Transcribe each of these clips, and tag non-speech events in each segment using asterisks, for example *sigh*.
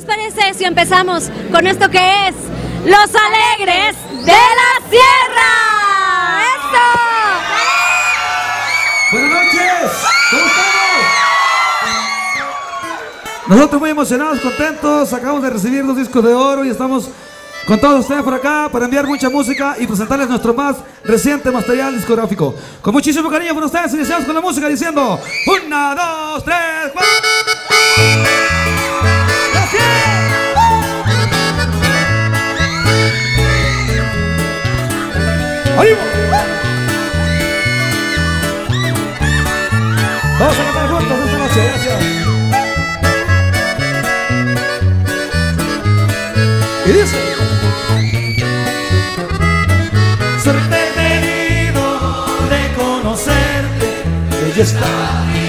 les parece si empezamos con esto que es Los Alegres de la Sierra? ¡Esto! Buenas noches, ¿cómo estamos? Nosotros muy emocionados, contentos, acabamos de recibir dos discos de oro y estamos con todos ustedes por acá para enviar mucha música y presentarles nuestro más reciente material discográfico. Con muchísimo cariño por ustedes, iniciamos con la música diciendo una, dos, tres, cuatro. ¡Ánimo! Vamos a cantar juntos esta noche, gracias. Y dice Suerte he tenido de conocerte Ella está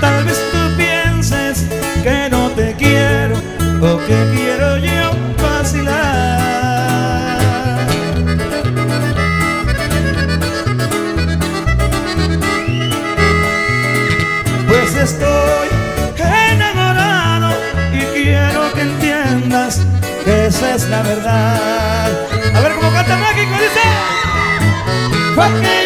Tal vez tú pienses que no te quiero o que quiero yo vacilar. Pues estoy enamorado y quiero que entiendas que esa es la verdad. A ver cómo canta México, dice. Fue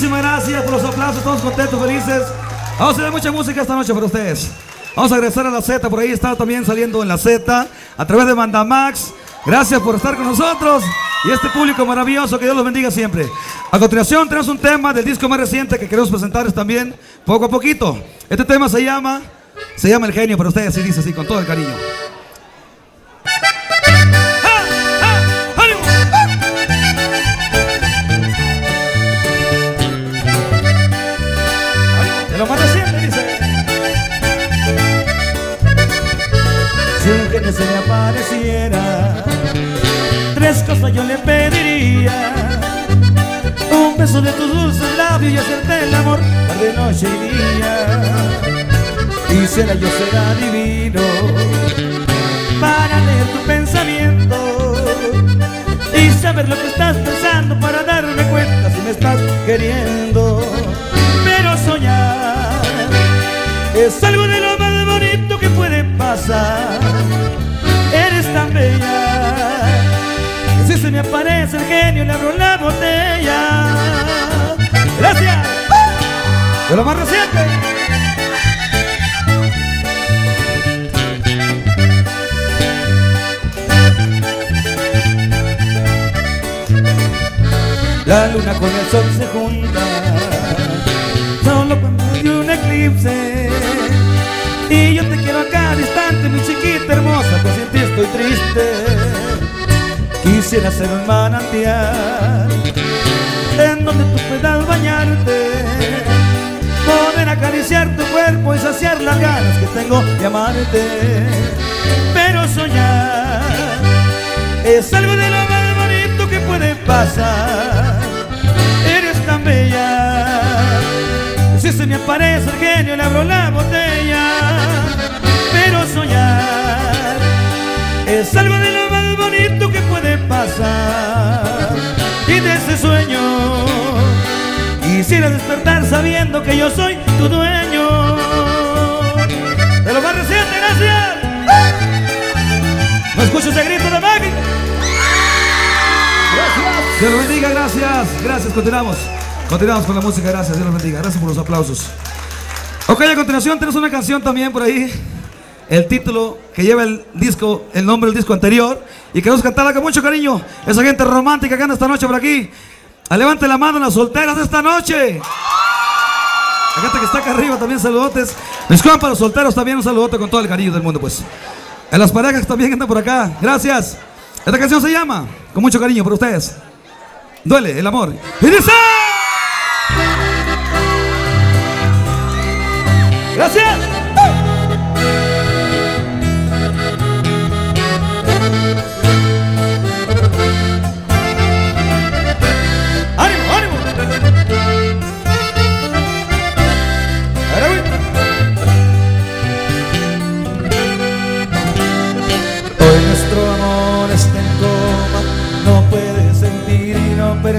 Muchísimas gracias por los aplausos, todos contentos, felices. Vamos a tener mucha música esta noche para ustedes. Vamos a regresar a la Z, por ahí está también saliendo en la Z, a través de Mandamax. Gracias por estar con nosotros y este público maravilloso, que Dios los bendiga siempre. A continuación tenemos un tema del disco más reciente que queremos presentarles también poco a poquito. Este tema se llama, se llama El Genio, para ustedes y dice así, con todo el cariño. se le apareciera. Tres cosas yo le pediría. Un beso de tus dulces labios y hacerte el amor tarde, noche y día. Y será yo será divino Para leer tu pensamiento Y saber lo que estás pensando para darme cuenta si me estás queriendo. Pero soñar es algo de lo más bonito que puede pasar. Tan bella. Que si se me aparece el genio, le abro la botella. Gracias. De lo más reciente. La luna con el sol se junta Solo cuando hay un eclipse Y yo te quiero cada instante Mi chiquita hermosa, pues sin ti estoy triste. Quisiera ser un manantial En donde tú puedas bañarte Poder acariciar tu cuerpo y saciar las ganas que tengo de amarte. Pero soñar Es algo de lo más bonito que puede pasar. Eres tan bella. Si se me aparece el genio le abro la botella soñar Es algo de lo más bonito que puede pasar Y de ese sueño Quisiera despertar sabiendo que yo soy tu dueño De lo más reciente, gracias ¿No escucho ese grito de Maggie? Dios los bendiga, gracias. Gracias, continuamos. Continuamos con la música, gracias. Dios bendiga. Gracias por los aplausos. Ok, a continuación tenemos una canción también por ahí. El título que lleva el disco, el nombre del disco anterior. Y queremos cantarla con mucho cariño. Esa gente romántica que anda esta noche por aquí. A levante la mano las solteras de esta noche. La gente que está acá arriba también saludotes. Disculpen para los solteros también un saludote con todo el cariño del mundo, pues. A las parejas también andan por acá. Gracias. Esta canción se llama, con mucho cariño por ustedes. Duele el amor. Y. Gracias.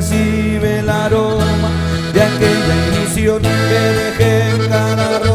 Percibe el aroma de aquella ilusión que dejé en cada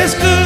en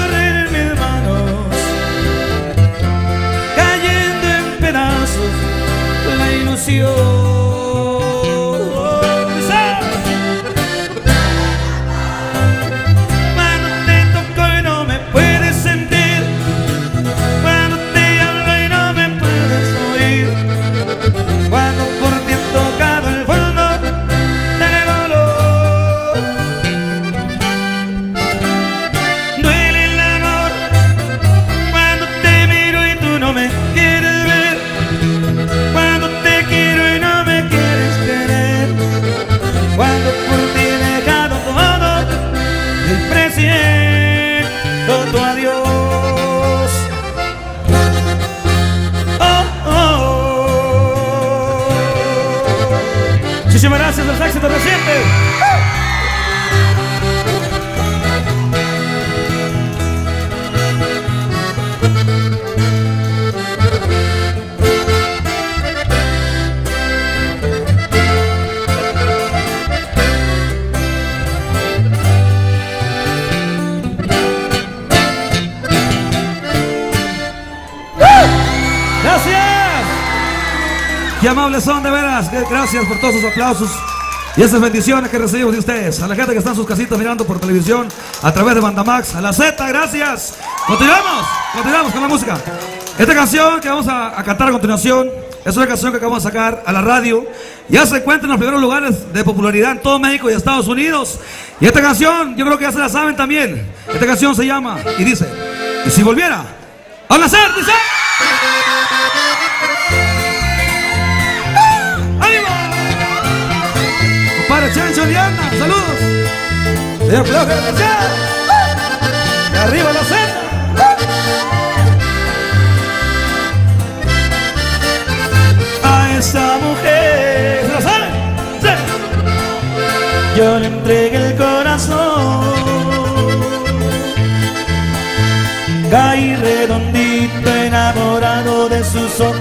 todos sus aplausos y esas bendiciones que recibimos de ustedes. A la gente que está en sus casitas mirando por televisión a través de Bandamax. A la Z, gracias. Continuamos, continuamos con la música. Esta canción que vamos a, a cantar a continuación es una canción que acabamos de sacar a la radio. Ya se encuentra en los primeros lugares de popularidad en todo México y Estados Unidos. Y esta canción, yo creo que ya se la saben también. Esta canción se llama y dice: ¿Y si volviera? ¡A nacer! Dice. Señor García. De arriba la Z. A esa mujer, ¿se lo saben? Sí. Yo le entregué el corazón. Caí redondito enamorado de sus ojos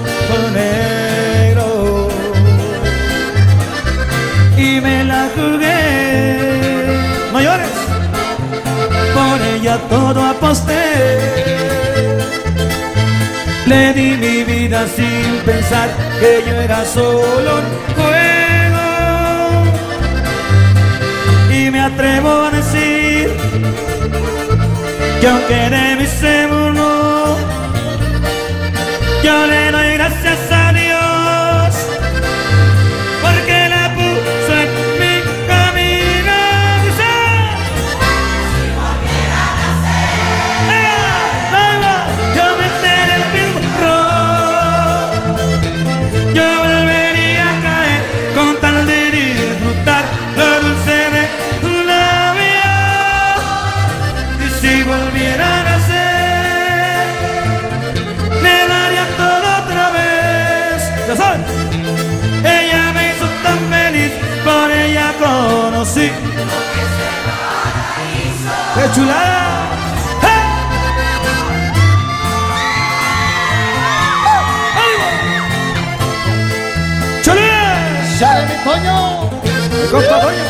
todo aposté le di mi vida sin pensar que yo era solo un juego. Y me atrevo a decir que aunque de se burló, yo le doy chulada! ¡Eh! ¡Ánimo! ¡Chale! ¡Chale, mi! Mi compa Toño.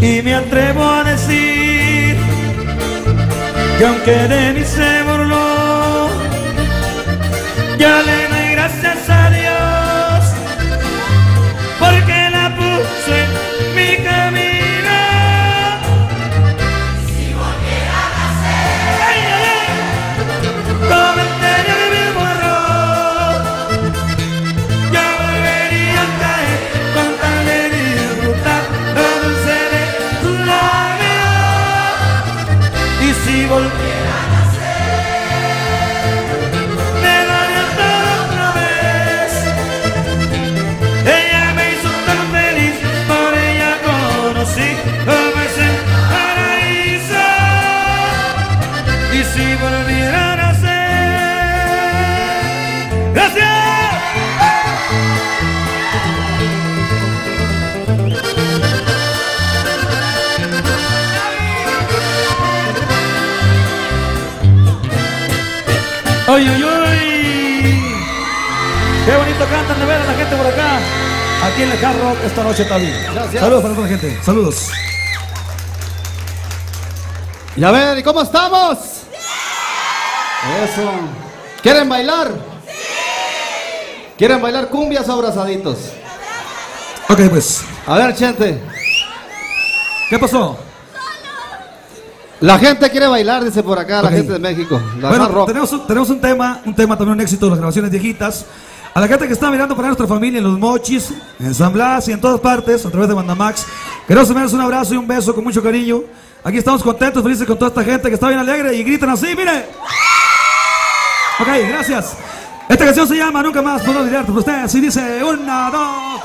Y me atrevo a decir que aunque de se Aquí en el Hard Rock esta noche también. Gracias. Saludos para toda la gente. Saludos. Y a ver, ¿y cómo estamos? Eso. ¿Quieren bailar? ¿Quieren bailar cumbias o abrazaditos? Ok, pues. A ver, gente. ¿Qué pasó? La gente quiere bailar, dice por acá, la gente de México. La bueno, tenemos, un- tenemos un tema, un tema también un éxito de las grabaciones viejitas. A la gente que está mirando para nuestra familia en Los Mochis, en San Blas y en todas partes, a través de Bandamax, queremos enviarles un abrazo y un beso con mucho cariño. Aquí estamos contentos, felices con toda esta gente que está bien alegre y gritan así, mire. Ok, gracias. Esta canción se llama Nunca más puedo olvidarte por ustedes y dice una, dos.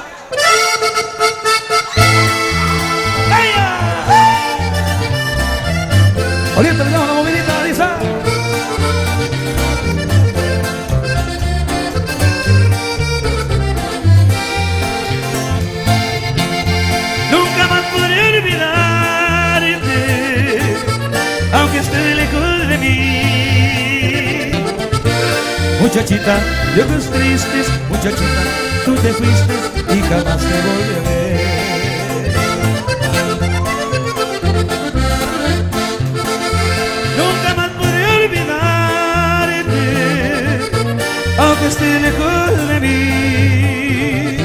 ¡Ella! Ahorita Muchachita, ojos tristes, muchachita, tú te fuiste y jamás te ver. Nunca más podré olvidarte, aunque esté lejos de mí.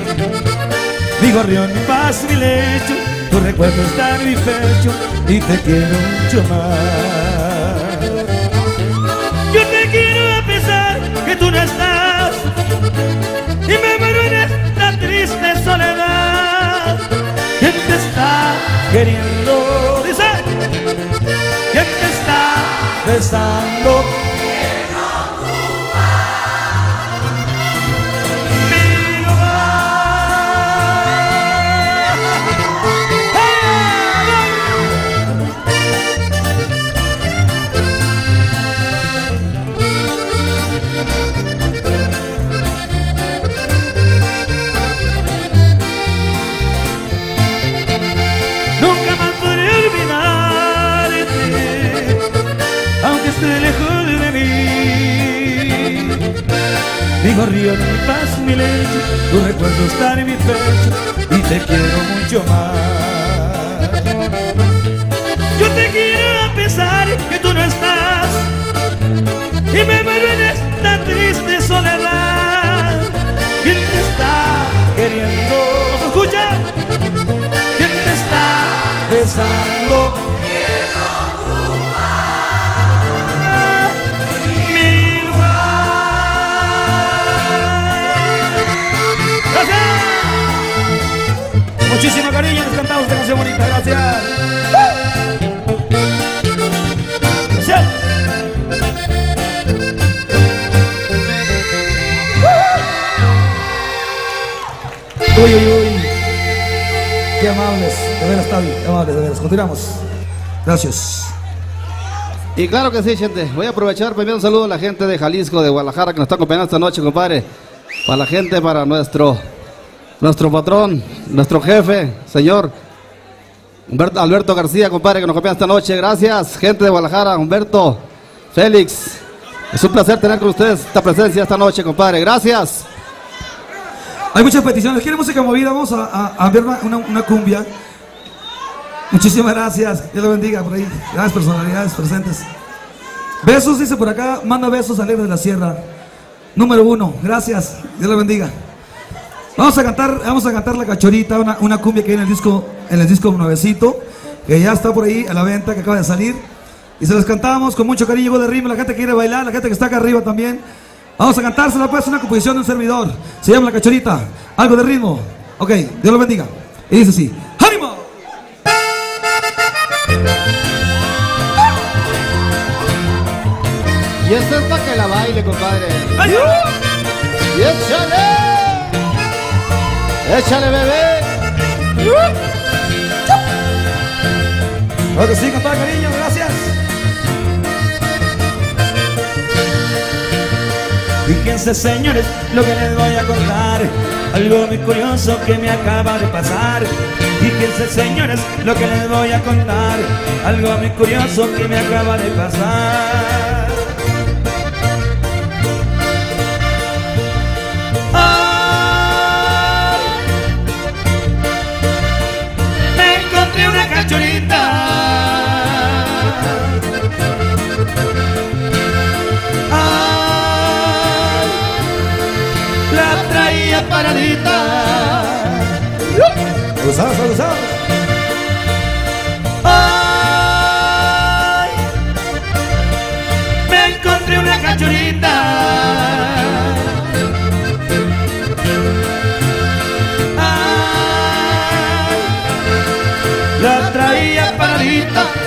Mi gorrión, mi paz, mi lecho, tu recuerdo está en mi pecho y te quiero mucho más. Queriendo? Dice, ¿quién te está besando? Mi gorrión, mi paz, mi leche, tu recuerdo está en mi pecho y te quiero mucho más. Yo te quiero a pesar que tú no estás y me muero cariño, les cantamos esta canción bonita, gracias. Gracias. Uy, uy, uy. Qué amables, de veras, Tavi, qué amables, de veras. Continuamos. Gracias. Y claro que sí, gente. Voy a aprovechar primero un saludo a la gente de Jalisco, de Guadalajara, que nos está acompañando esta noche, compadre. Para la gente, para nuestro, nuestro patrón, nuestro jefe, señor Humberto- Alberto García, compadre, que nos acompaña esta noche. Gracias, gente de Guadalajara, Humberto, Félix. Es un placer tener con ustedes esta presencia esta noche, compadre. Gracias. Hay muchas peticiones. ¿Quieren música movida? Vamos a, a, ver una, una- una cumbia. Muchísimas gracias. Dios lo bendiga por ahí. Gracias, personalidades presentes. Besos, dice por acá. Manda besos a Alegre de la Sierra. Número uno. Gracias. Dios lo bendiga. Vamos a cantar, vamos a cantar la cachorita, una, una cumbia que hay en el disco, en el disco nuevecito, que ya está por ahí a la venta, que acaba de salir. Y se las cantamos con mucho cariño de ritmo, la gente que quiere bailar, la gente que está acá arriba también. Vamos a cantársela pues, una composición de un servidor. Se llama La Cachorita. Algo de ritmo. Ok, Dios lo bendiga. Y dice así. ¡Ánimo! Y esto es para que la baile, compadre. ¡Ánimo! ¡Y échale! ¡Échale, bebé! Claro que sí, con cariño, gracias. Fíjense, señores, lo que les voy a contar. Algo muy curioso que me acaba de pasar. Fíjense, señores, lo que les voy a contar. Algo muy curioso que me acaba de pasar. 上上上、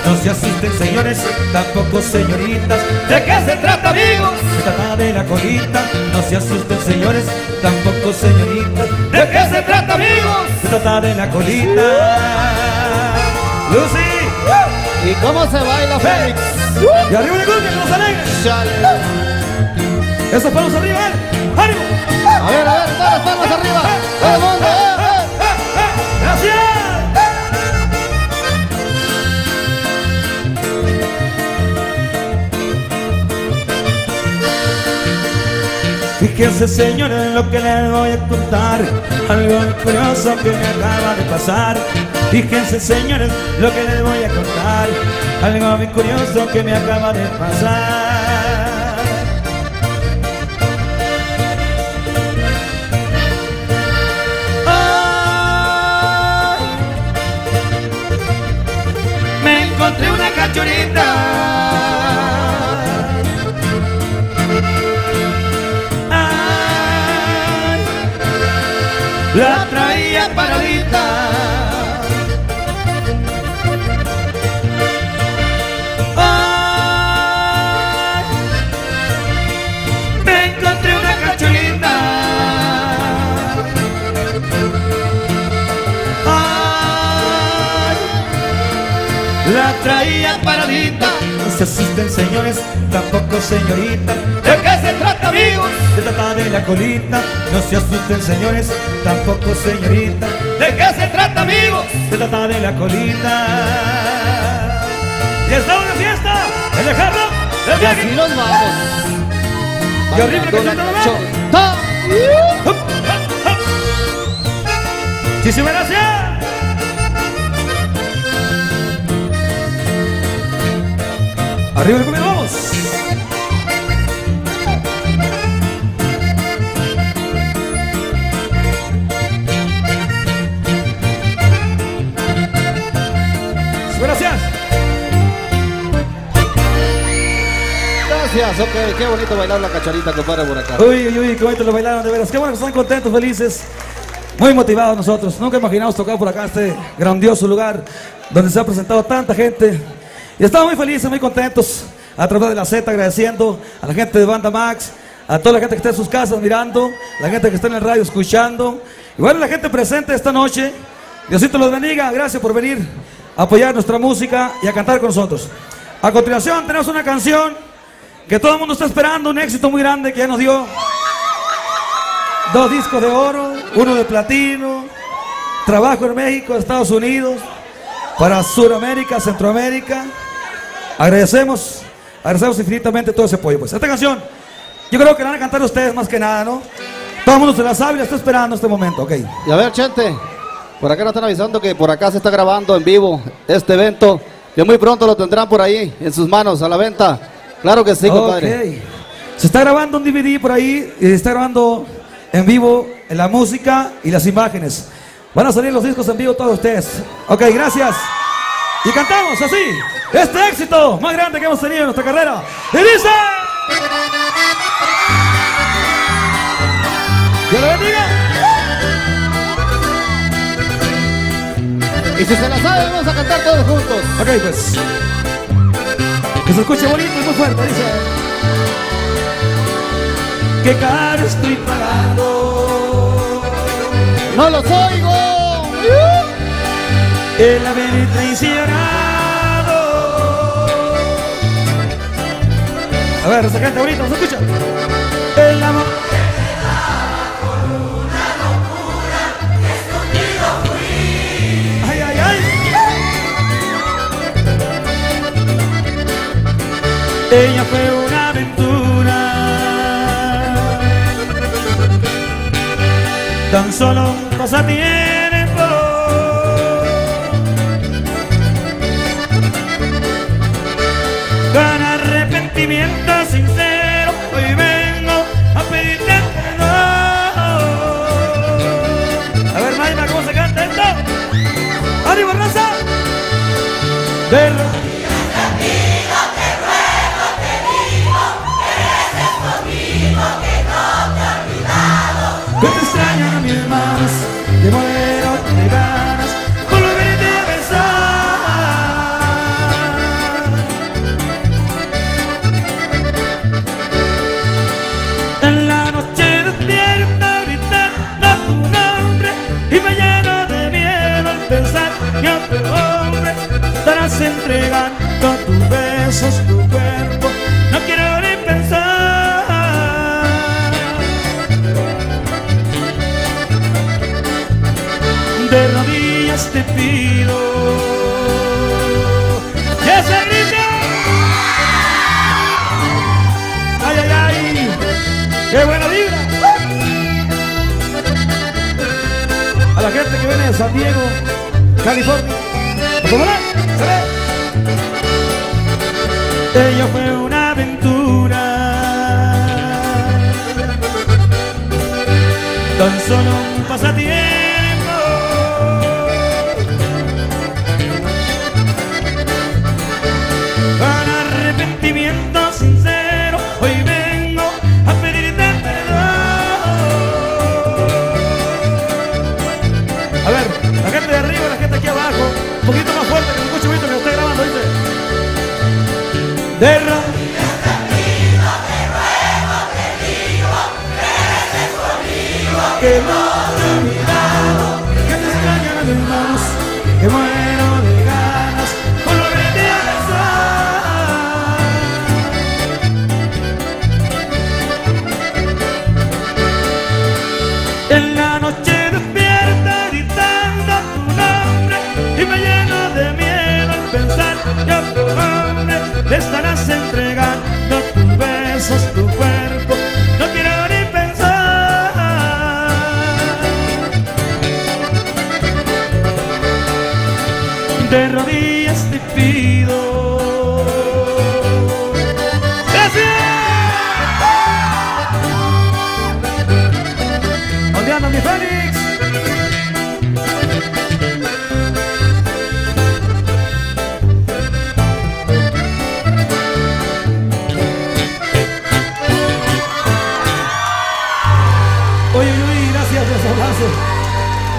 No se asusten, señores, tampoco señoritas. ¿De qué se trata, amigos? Se trata de la colita. No se asusten, señores, tampoco señoritas. ¿De qué se trata, amigos? Se trata de la colita. Lucy, ¿Y cómo se baila, Félix? y arriba cumbia, que nos alegre. Échale. Esos palos arriba, ¿eh? ¡Ánimo! A ver, a ver, todas las palmas arriba. Todo el mundo, Fíjense señores lo que les voy a contar. Algo curioso que me acaba de pasar. Fíjense señores lo que les voy a contar. Algo muy curioso que me acaba de pasar. Me encontré una cachorita No se asusten, señores, tampoco señorita. ¿De qué se trata, amigos? Se trata de la colita. No se asusten, señores, tampoco señorita. ¿De qué se trata, amigos? Se trata de la colita. Y estamos de fiesta, el dejarlo, el Y así nos vamos. Y arriba que se cachorita. Muchísimas gracias. Arriba el comienzo, vamos. Gracias. Gracias, ok, qué bonito bailar la cacharita, compadre, por acá. Uy, uy, uy, qué bonito lo bailaron, de veras. Qué bueno están contentos, felices. Muy motivados nosotros. Nunca imaginamos tocar por acá este grandioso lugar donde se ha presentado tanta gente. Y estamos muy felices, muy contentos a través de la Z, agradeciendo a la gente de Banda Max, a toda la gente que está en sus casas mirando, la gente que está en el radio escuchando. Y bueno, la gente presente esta noche. Diosito los bendiga. Gracias por venir a apoyar nuestra música y a cantar con nosotros. A continuación tenemos una canción que todo el mundo está esperando, un éxito muy grande que ya nos dio dos discos de oro, uno de platino, trabajo en México, Estados Unidos, para Sudamérica, Centroamérica. Agradecemos, agradecemos infinitamente todo ese apoyo. Pues esta canción, yo creo que la van a cantar ustedes más que nada, ¿no? Todo el mundo se la sabe y la está esperando este momento, ok. Y a ver, Chente, por acá nos están avisando que por acá se está grabando en vivo este evento, que muy pronto lo tendrán por ahí, en sus manos, a la venta. Claro que sí, compadre. Ok. Se está grabando un DVD por ahí y se está grabando en vivo la música y las imágenes. Van a salir los discos en vivo todos ustedes. Ok, gracias. Y cantamos así, este éxito más grande que hemos tenido en nuestra carrera. Y dice... Dios le bendiga. Y si se la sabe, vamos a cantar todos juntos. Ok, pues. Que se escuche bonito y muy fuerte, dice. Qué caro estoy pagando. ¡No los oigo! El haber traicionado. A ver, esa gente bonita, ¿se escucha? El amor. Ay, ay, ay. Ella fue una aventura. Tan solo un pasatiempo. Con arrepentimiento De entregando a tus besos tu cuerpo. No quiero ni pensar. De rodillas te pido. ¡Que se ¡Ay, ay, ay! ¡Qué buena vibra! A la gente que viene de San Diego, California. ¡Vamos ella fue una aventura. Tan solo un pasatiempo. De rodillas que no te olvidado, que te extrañan además, que muero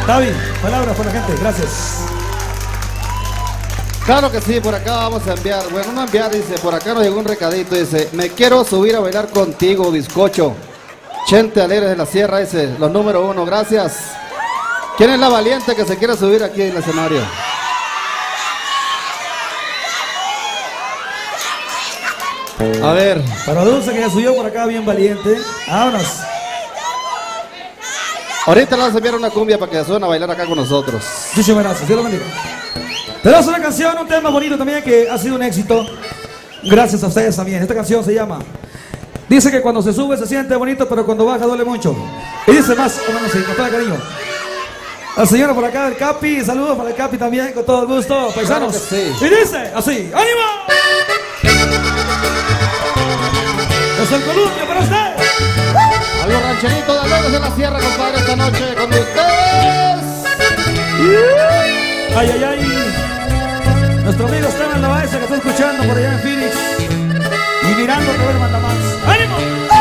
David, palabras para la gente, gracias. Claro que sí, por acá vamos a enviar, bueno, no enviar, dice, por acá nos llegó un recadito, dice, me quiero subir a bailar contigo, bizcocho. Chente Alegres de la Sierra, dice, los número uno, gracias. ¿Quién es la valiente que se quiere subir aquí en el escenario? A ver, Para Dulce que ya subió por acá bien valiente. Vámonos. Ahorita le vamos a enviar una cumbia para que se a bailar acá con nosotros. Muchísimas gracias, Dios lo bendiga. Tenemos una canción, un tema bonito también que ha sido un éxito. Gracias a ustedes también. Esta canción se llama. Dice que cuando se sube se siente bonito, pero cuando baja duele mucho. Y dice más o menos así, con todo el cariño. La señora por acá del Capi, saludos para el Capi también, con todo el gusto, paisanos. Claro sí. Y dice así, ¡ánimo! Es el columpio para usted. A los rancheritos de Alegres de la Sierra, compadre, esta noche con ustedes. Ay, ay, ay. Nuestro amigo Esteban Loaiza que está escuchando por allá en Phoenix. Y mirando a ver manda más. ¡Ánimo!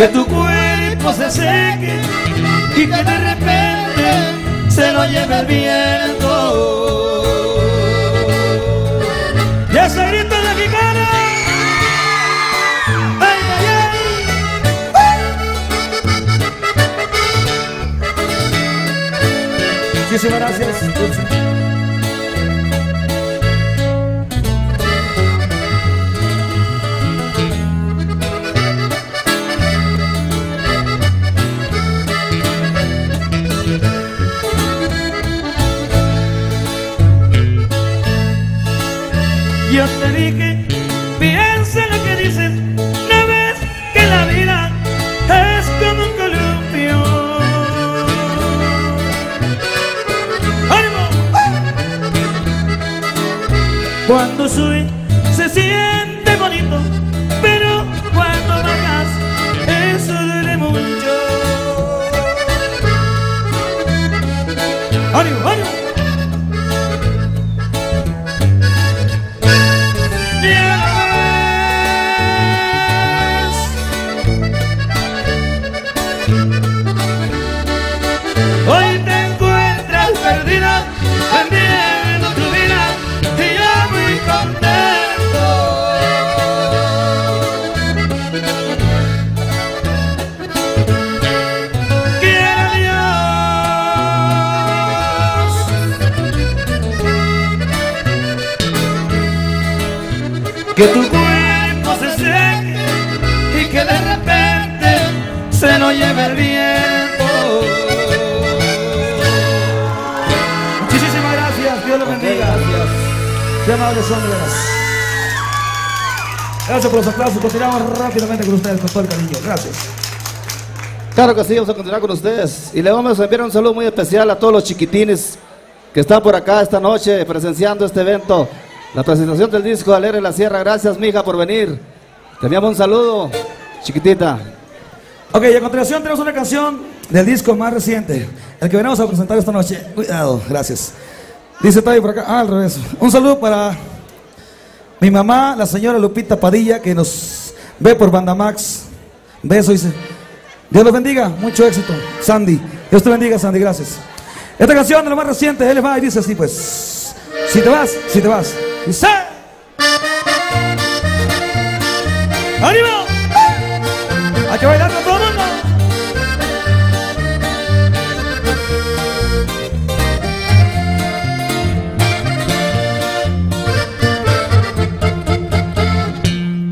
Que tu cuerpo se seque y que de repente se lo lleve el viento. Y ese grito de mexicana. ¡Ay, ay, ay! Muchísimas gracias. Yo te dije, piensa lo que dicen, no ves que la vida es como un columpio. ¡Ánimo! Cuando sube que tu cuerpo se seque y que de repente se lo lleve el viento. Muchísimas gracias, Dios los bendiga. Qué amables veras. Gracias por los aplausos. Continuamos rápidamente con ustedes con todo el cariño. Gracias. Claro que sí, vamos a continuar con ustedes. Y le vamos a enviar un saludo muy especial a todos los chiquitines que están por acá esta noche presenciando este evento. La presentación del disco Alegre la Sierra. Gracias, mija, por venir. Te enviamos un saludo, chiquitita. Ok, y a continuación tenemos una canción del disco más reciente, el que venimos a presentar esta noche. Cuidado, gracias. Dice todavía por acá, ah, al revés. Un saludo para mi mamá, la señora Lupita Padilla, que nos ve por Banda Max. Beso, dice. Dios los bendiga, mucho éxito. Sandy, Dios te bendiga, Sandy, gracias. Esta canción de lo más reciente, él va y dice así, pues. Si te vas, si te vas. Dice. ¡Ánimo! Hay que bailar con todo el mundo.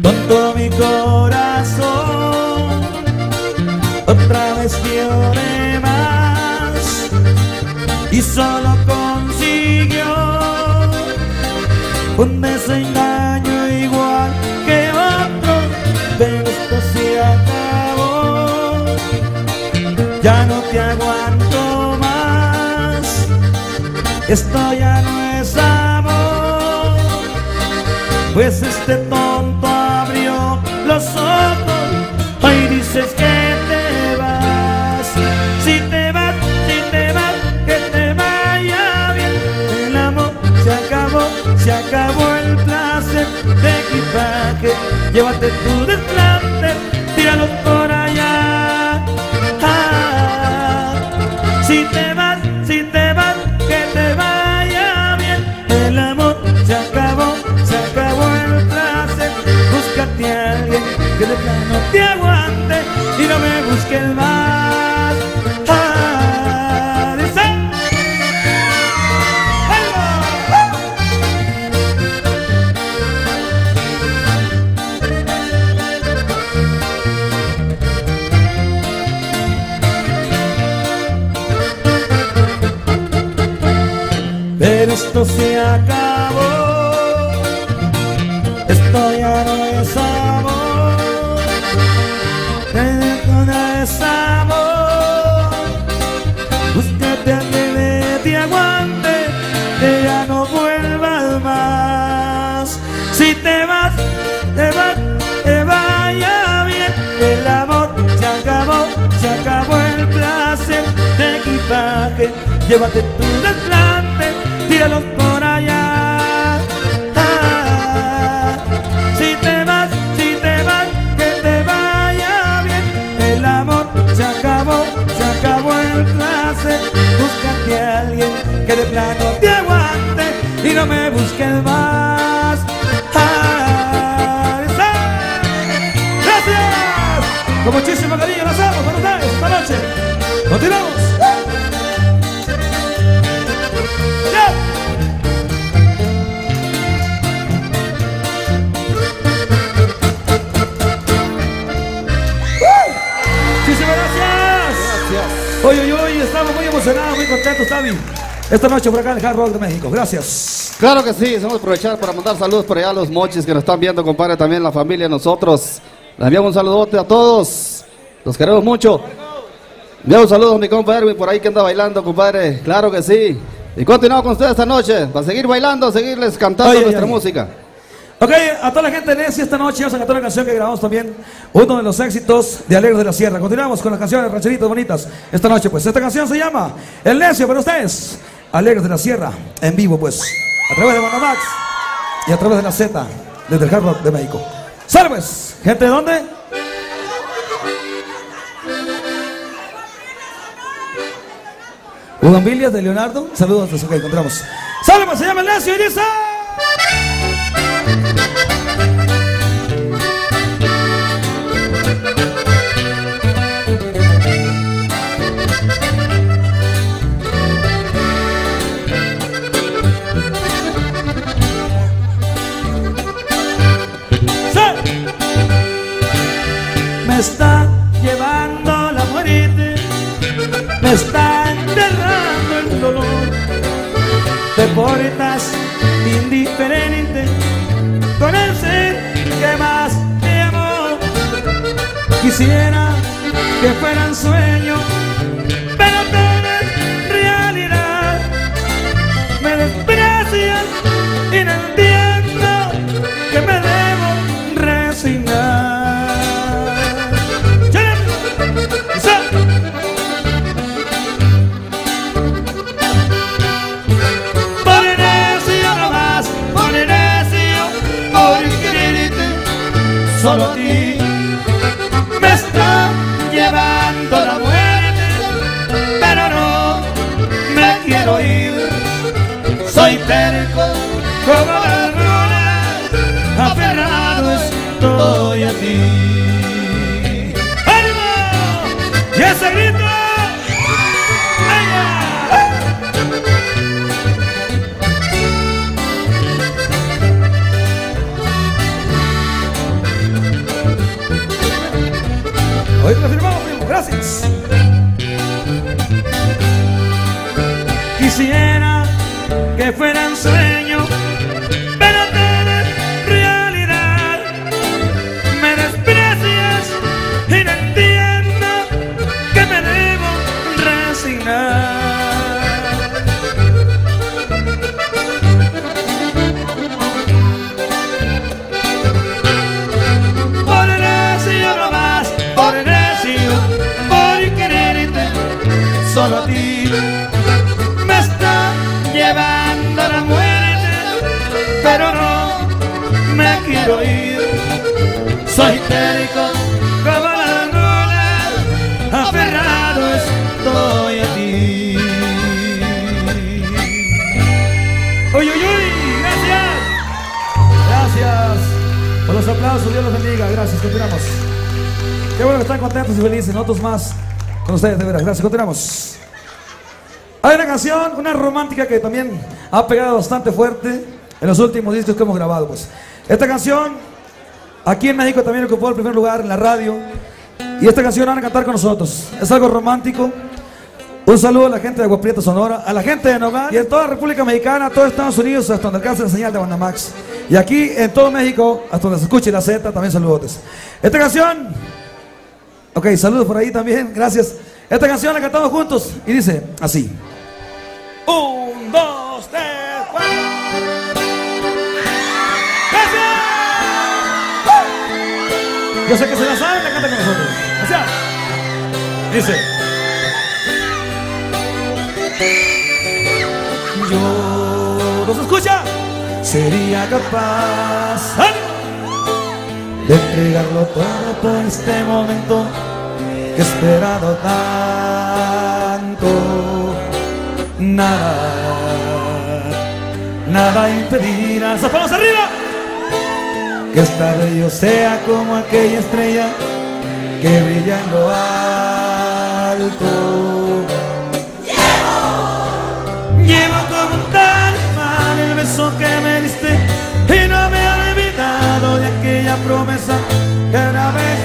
Con todo mi corazón, otra vez quiere más y solo un desengaño igual que otro, pero esto se acabó. Ya no te aguanto más, esto ya no es amor. Pues este tonto Llévate tu desplante Tíralos por allá. Ah, Si te vas, si te vas Que te vaya bien. El amor se acabó Se acabó el placer. Búscate a alguien que de plano te aguante Y no me busques más Llévate tu desplante, tíralos por allá Ah, Si te vas, si te vas, que te vaya bien El amor se acabó, se acabó el placer Búscate a alguien que de plano te aguante Y no me busques más Ah. Gracias. Con muchísimo cariño lo hacemos para ustedes esta noche. Continuamos. Emocionados, muy contentos, Tavi. Esta noche por acá en el Hard Rock de México. Gracias. Claro que sí, vamos a aprovechar para mandar saludos por allá a los mochis que nos están viendo, compadre, también la familia, nosotros. Les enviamos un saludote a todos. Los queremos mucho. Enviamos un saludo a mi compadre Erwin por ahí que anda bailando, compadre. Claro que sí. Y continuamos con ustedes esta noche para seguir bailando, seguirles cantando Ay, nuestra ay. música. Ok, a toda la gente de esta noche vamos a cantar una canción que grabamos también, uno de los éxitos de Alegres de la Sierra. Continuamos con las canciones rancheritas bonitas esta noche, pues esta canción se llama El Necio para ustedes, Alegres de la Sierra, en vivo pues, a través de Max y a través de la Z, desde el Hard de México. ¡Sale pues! ¿Gente de dónde? Bugambilias de Leonardo, saludos desde que encontramos. ¡Sale pues! Se llama El Necio y dice... Me está llevando la muerte, me está enterrando el dolor. Te portas indiferente con el ser que más te amó. Quisiera que fueran sueños, Continuamos. Hay una canción, una romántica que también ha pegado bastante fuerte en los últimos discos que hemos grabado. Pues. Esta canción, aquí en México también ocupó el primer lugar en la radio. Y esta canción van a cantar con nosotros. Es algo romántico. Un saludo a la gente de Agua Prieta, Sonora, a la gente de Nogal y en toda la República Mexicana, todo Estados Unidos, hasta donde alcanza la señal de Bandamax. Y aquí en todo México, hasta donde se escuche la Z, también saludos. Esta canción, ok, saludos por ahí también, *laughs* gracias. Esta canción la cantamos juntos y dice así. Un, dos, tres, cuatro. ¡Gracias! Yo sé que se la saben, la cantan con nosotros. Gracias. Dice. Yo no se escucha. Sería capaz de entregarlo todo por este momento he esperado tanto. Nada, nada impedirá. ¡Esas palmas arriba! Que esta yo sea como aquella estrella que brilla en lo alto. Llevo como un talismán el beso que me diste y no me he olvidado de aquella promesa que una vez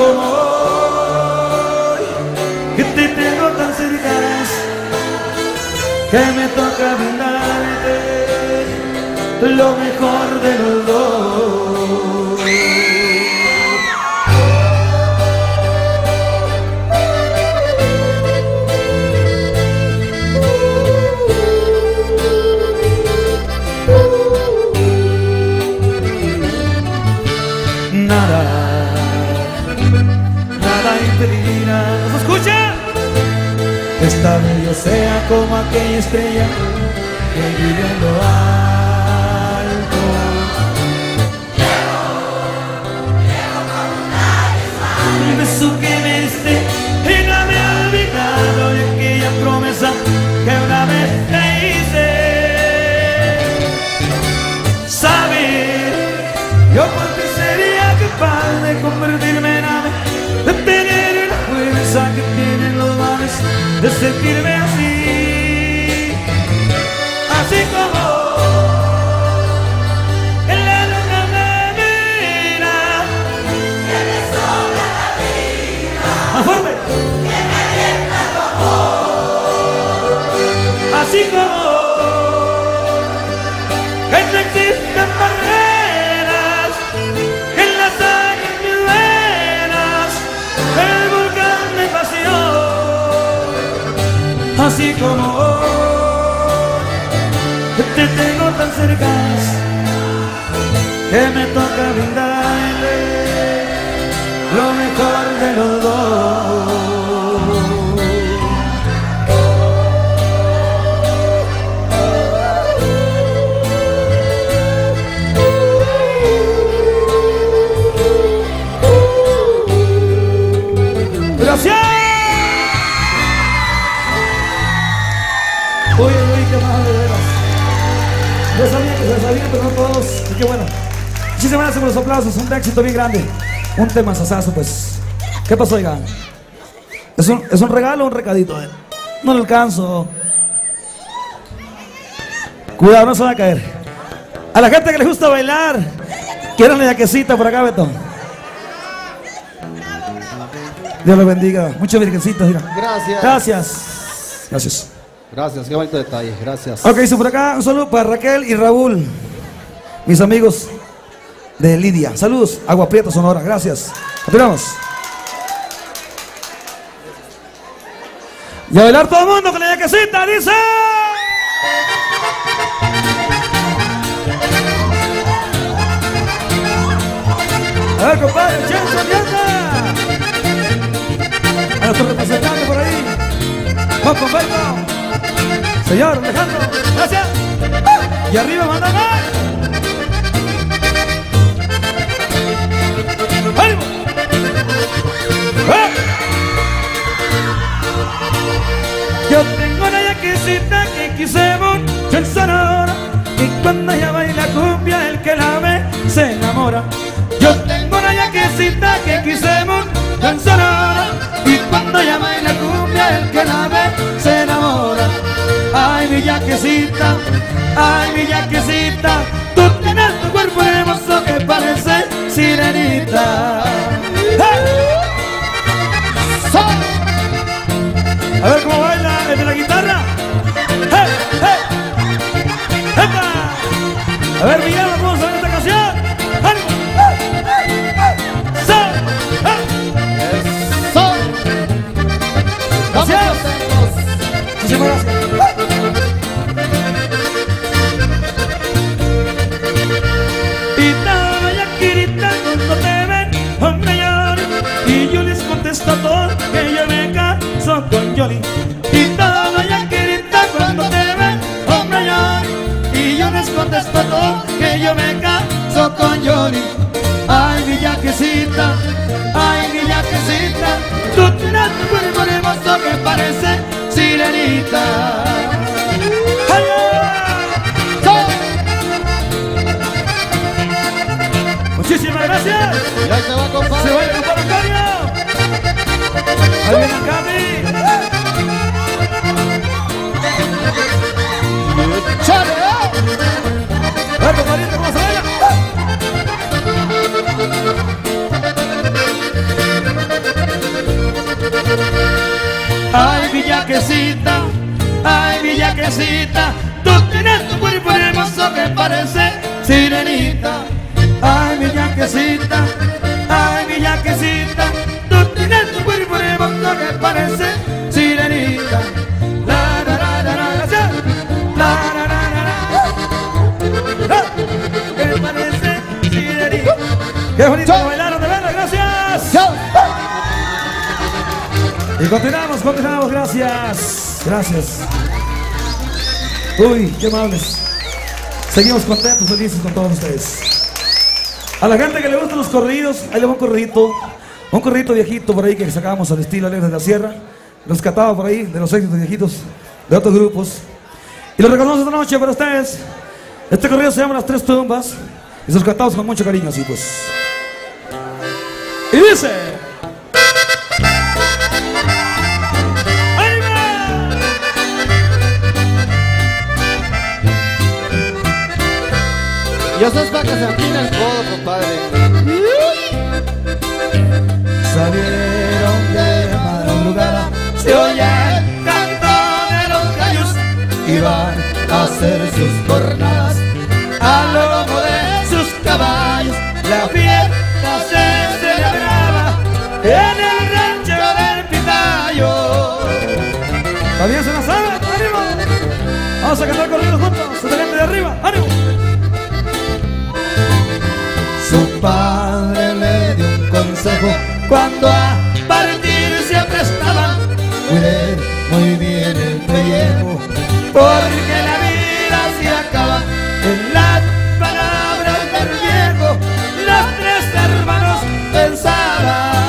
como hoy que te tengo tan cerca, que me toca brindarte lo mejor de los dos. Sea como aquella estrella que vive en lo alto. Un beso que me esté y no me he olvidado de aquella promesa que una vez te hice. Saber, yo ti sería capaz de convertirme en ave, de tener la fuerza que tienen los mares, de sentirme como hoy te tengo tan cerca que me toca brindarle lo mejor de los dos. Muchísimas gracias por los aplausos, un éxito bien grande. Un tema sasazo, pues. ¿Qué pasó, oiga? ¿Es un, ¿Es un regalo o un recadito? eh? No lo alcanzo. Cuidado, no se va a caer. A la gente que les gusta bailar, quiero una yaquecita por acá, Beto. Dios los bendiga. Muchas virgencitas, mira. Gracias. Gracias. Gracias. Gracias, qué bonito detalle. Gracias. Ok, dice por acá un saludo para Raquel y Raúl, mis amigos de Lidia. Saludos, Agua Prieta, Sonora. Gracias. Continuamos. Y a bailar todo el mundo con la yaquecita, dice. A ver, compadre, Chenzo, atienda. A nuestro representante por ahí. Vamos, perfecto. Señor Alejandro, gracias. Y arriba manda más. Tengo una yaquecita que quise mucho en Sonora Y cuando ella baila cumbia el que la ve se enamora. Yo tengo una yaquecita que quise mucho en Sonora Y cuando ella baila cumbia el que la ve se enamora. Ay mi yaquecita, ay mi yaquecita Yoli Ay, mi yaquecita ay mi yaquecita, tú tienes tu cuerpo hermoso que parece sirenita. ¡Ay, ay! Muchísimas gracias. Y ahí te va, Se compadre. va el. Ahí viene el Yaquecita, ay, mi yaquecita, tú tienes tu cuerpo hermoso que parece sirenita. Ay, mi yaquecita, ay, mi yaquecita, tú tienes tu cuerpo hermoso que parece sirenita. La, la, la. Y continuamos, continuamos, gracias. Gracias. Uy, qué amables. Seguimos contentos, felices con todos ustedes. A la gente que le gustan los corridos, ahí le va un corridito. Un corridito viejito por ahí que sacábamos al estilo Alegres de la Sierra. Rescatado por ahí de los éxitos viejitos de otros grupos. Y lo recordamos esta noche para ustedes. Este corrido se llama Las Tres Tumbas. Y los cantamos con mucho cariño, así pues. Y dice. Y eso es para que se afine el codo, compadre. Salieron de madrugada, se oye el canto de los gallos y van a hacer sus jornadas a lomo de sus caballos. La fiesta se celebraba en el rancho del Pitayo. ¿También se la sabe? ¡Ánimo! Vamos a cantar corridos juntos, adelante de arriba, ¡ánimo! Cuando a partir se aprestaba. Cuide muy bien el pellejo, porque la vida se acaba. En las palabras del viejo, los tres hermanos pensaban.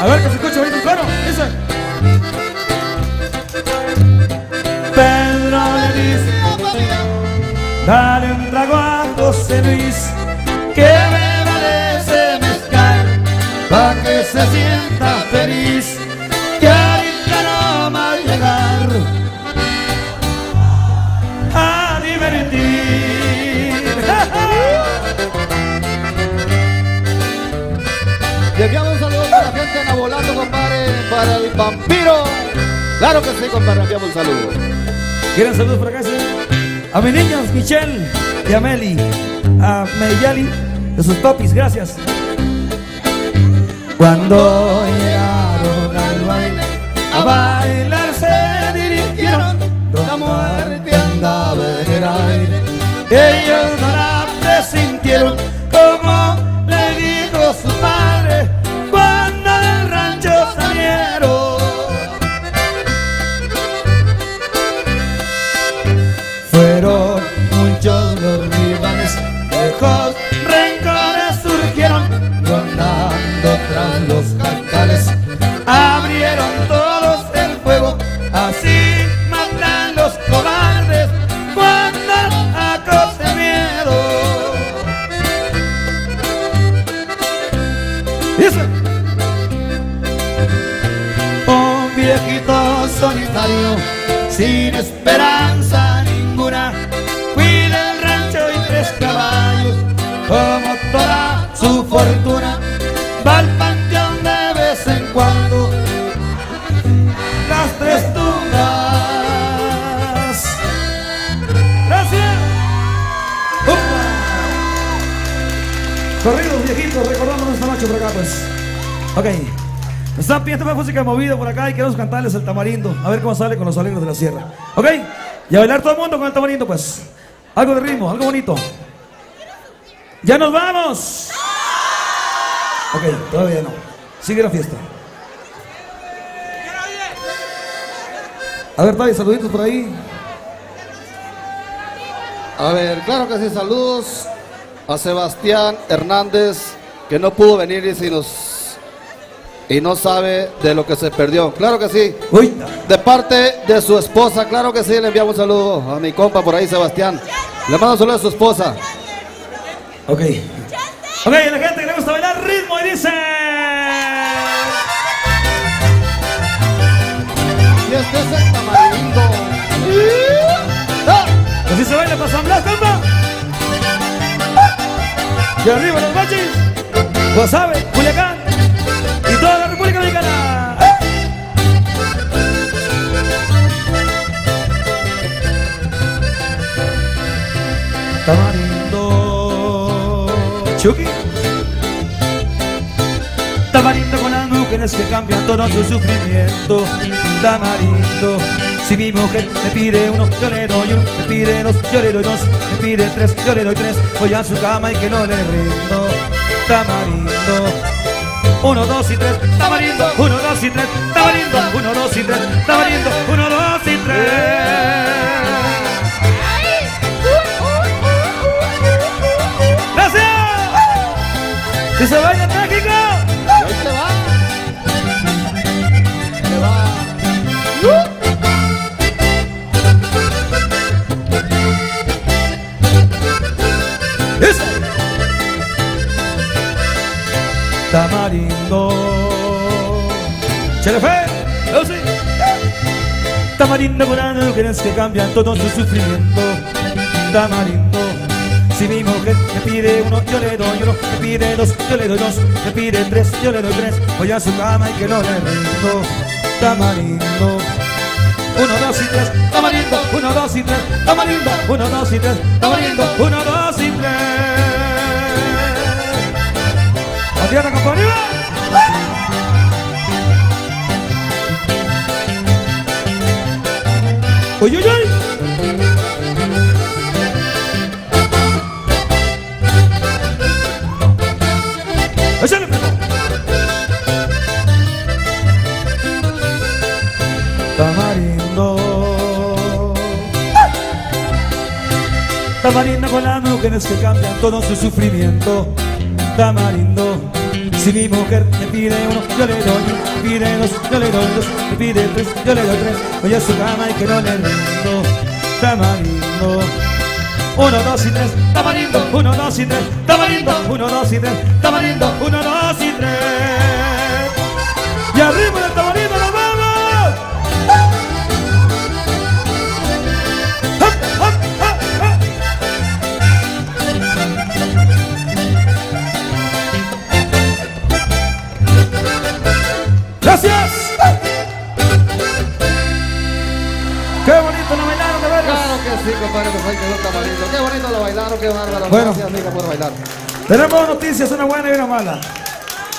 A ver que se escucha bonito el coro, dice. Pedro le dice. Dale un trago pa' que se sienta feliz que ahorita no a llegar a divertir. Y enviamos un saludo para la gente en volando, compadre, para el vampiro. Claro que sí, compadre, enviamos un saludo. ¿Quieren saludos por acá? A mis niños, Michelle y Ameli, a Meyali, de sus papis, gracias. Cuando llegaron al baile, a bailar se dirigieron, la muerte andaba en el aire. Ellos no la presintieron, Pidiendo más música movida por acá y queremos cantarles el tamarindo. A ver cómo sale con los alegres de la sierra. ¿Ok? Y a bailar todo el mundo con el tamarindo, pues. Algo de ritmo, algo bonito. ¡Ya nos vamos! Ok, todavía no. Sigue la fiesta. A ver, Tavi, saluditos por ahí. A ver, claro que sí, saludos a Sebastián Hernández, que no pudo venir y, si nos, y no sabe de lo que se perdió. Claro que sí. Uy, De parte de su esposa, claro que sí, le enviamos un saludo a mi compa por ahí, Sebastián. Le mando un saludo a su esposa. ok. Ok, la gente que le gusta bailar ritmo y dice. Y este es el tamarindo. ¡Ah! Así se baila para San Blas, compa. Y arriba los machis. Guasave, Culiacán. Toda la República Dominicana. Tamarindo. Chucky. Tamarindo con las mujeres que cambian todo su sufrimiento. Tamarindo. Si mi mujer me pide uno, yo le doy uno, me pide dos, yo le doy dos, me pide tres, yo le doy tres, voy a su cama y que no le rindo. Tamarindo. Uno, dos y tres, tamarindo, uno, dos y tres, tamarindo, uno, dos y tres, tamarindo, uno, dos y tres. ¡Gracias! ¡Que se vaya Tamarindo. ¡Cherefe! ¡Oh, sí! Tamarindo con mujeres que cambian todo su sufrimiento. Tamarindo. Si mi mujer me pide uno, yo le doy uno, me pide dos, yo le doy dos, me pide tres, yo le doy tres, voy a su cama y que no le rindo. Tamarindo. Uno, dos y tres, tamarindo, uno, dos y tres, tamarindo, uno, dos y tres, tamarindo, uno, dos y tres. ¡A tierra, compañía! ¡Uy, uy, uy! ¡Échale, primo! Tamarindo. Tamarindo con las mujeres que cambian todo su sufrimiento. Tamarindo. Si mi mujer me pide uno, yo le doy uno, me pide dos, yo le doy dos, me pide tres, yo le doy tres, voy a su cama y que no le rindo. Tamarindo. Uno, dos y tres, tamarindo, uno, dos y tres, tamarindo, uno, dos y tres, tamarindo, uno, dos y tres. Y arriba qué bárbaro. Bueno. Gracias, amiga, por bailar. Tenemos dos noticias, una buena y una mala.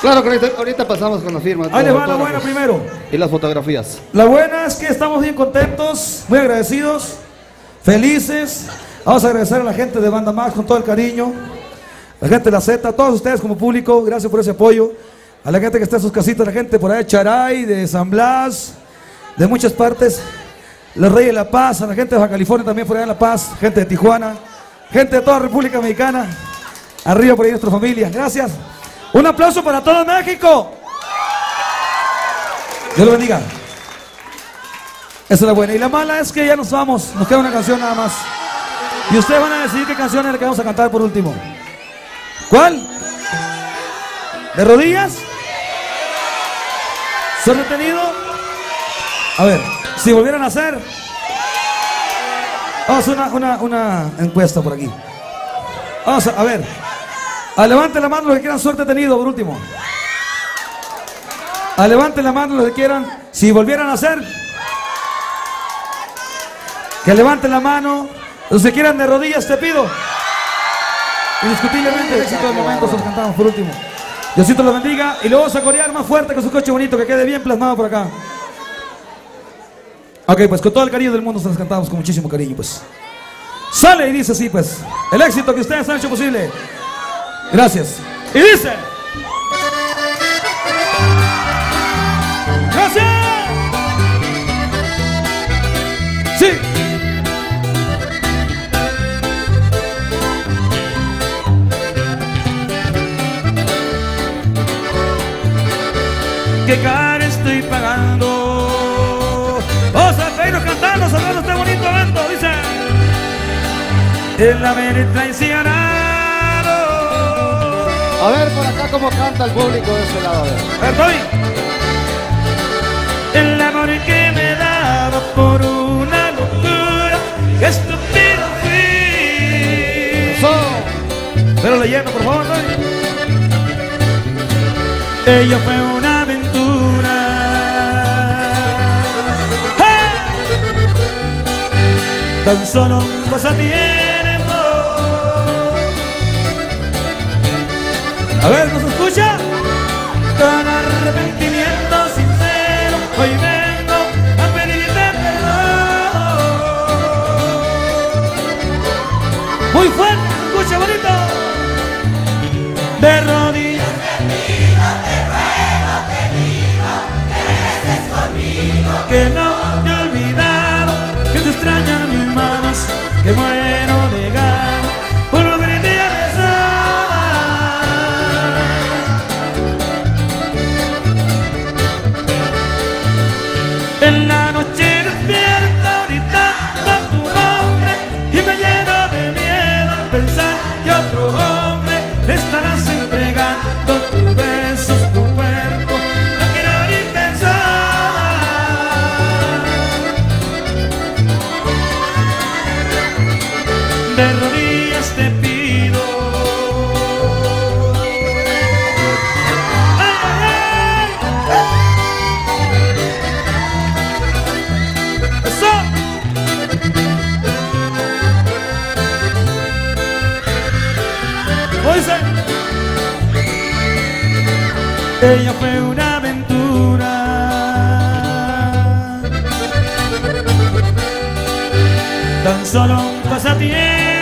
Claro ahorita, ahorita pasamos con la firma. Ahí les va la buena primero. Y las fotografías. La buena es que estamos bien contentos, muy agradecidos, felices. Vamos a agradecer a la gente de Banda Max con todo el cariño. La gente de la Z, a todos ustedes como público, gracias por ese apoyo. A la gente que está en sus casitas, la gente por ahí de Charay, de San Blas, de muchas partes. Los Reyes de La Paz, a la gente de Baja California también por allá en La Paz, gente de Tijuana, gente de toda República Mexicana. Arriba por ahí nuestra familia. Gracias. Un aplauso para todo México. Dios lo bendiga. Esa es la buena. Y la mala es que ya nos vamos. Nos queda una canción nada más. Y ustedes van a decidir qué canción es la que vamos a cantar por último. ¿Cuál? ¿De rodillas? ¿Son retenido? A ver, si volvieran a hacer. Vamos a una, una, una encuesta por aquí. Vamos a, a ver. A levante la mano los que quieran suerte tenido por último. A levante la mano los que quieran. Si volvieran a hacer. Que levanten la mano. Los que quieran de rodillas te pido. Indiscutiblemente, el éxito del momento se los cantamos por último. Diosito los bendiga. Y lo vamos a corear más fuerte con su coche bonito que quede bien plasmado por acá. Ok, pues con todo el cariño del mundo se las cantamos con muchísimo cariño, pues. Sale y dice así, pues. El éxito que ustedes han hecho posible. Gracias. Y dice. Gracias. Sí. Que el haber traicionado. A ver por acá cómo canta el público de ese lado. Estoy. El amor que me daba por una locura, que estúpido fui. Eso. Pero leyendo, por favor, ¿no? Ella fue una aventura. Tan solo un pasatiempo. A ver, ¿nos escucha? Con arrepentimiento sincero, hoy vengo a pedirte perdón. Muy fuerte, escucha bonito. De rodillas. Te pido, te ruego, te digo, que regreses conmigo. Que no. fue una aventura. Tan solo un pasatiempo.